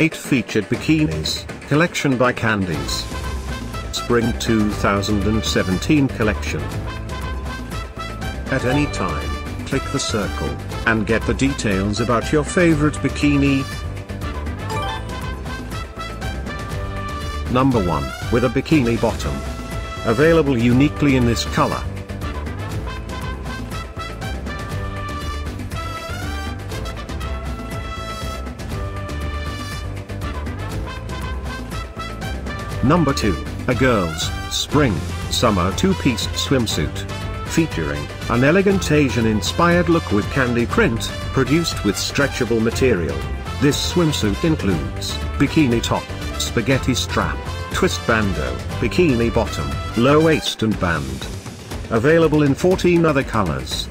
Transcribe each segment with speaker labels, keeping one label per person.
Speaker 1: 8 featured bikinis, collection by Candies. Spring 2017 collection. At any time, click the circle, and get the details about your favorite bikini. Number 1, with a bikini bottom. Available uniquely in this color. Number 2, a girl's spring, summer two-piece swimsuit. Featuring an elegant Asian-inspired look with candy print, produced with stretchable material. This swimsuit includes bikini top, spaghetti strap, twist bandeau, bikini bottom, low waist and band. Available in 14 other colors.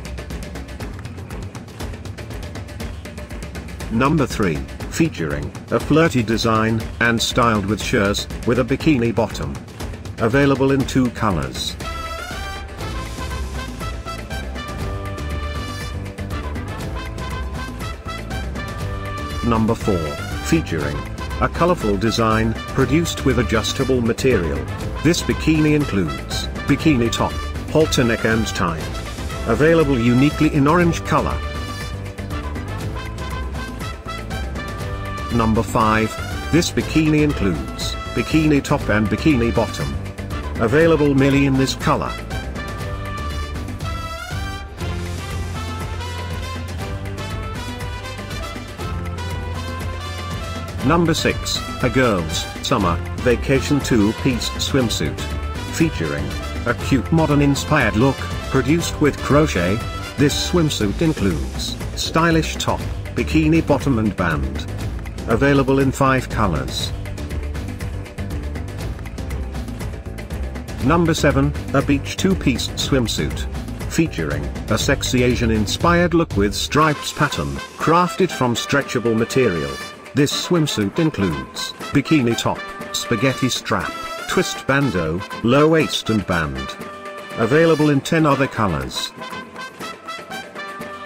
Speaker 1: Number 3, featuring a flirty design and styled with shears with a bikini bottom. Available in two colors. Number 4, featuring a colorful design produced with adjustable material. This bikini includes bikini top, halter neck and tie. Available uniquely in orange color. Number 5, this bikini includes bikini top and bikini bottom. Available merely in this color. Number 6, a girl's summer vacation two-piece swimsuit. Featuring a cute modern inspired look, produced with crochet. This swimsuit includes stylish top, bikini bottom and band. Available in 5 colors. Number 7, a beach two-piece swimsuit. Featuring a sexy Asian-inspired look with stripes pattern, crafted from stretchable material. This swimsuit includes bikini top, spaghetti strap, twist bandeau, low waist and band. Available in 10 other colors.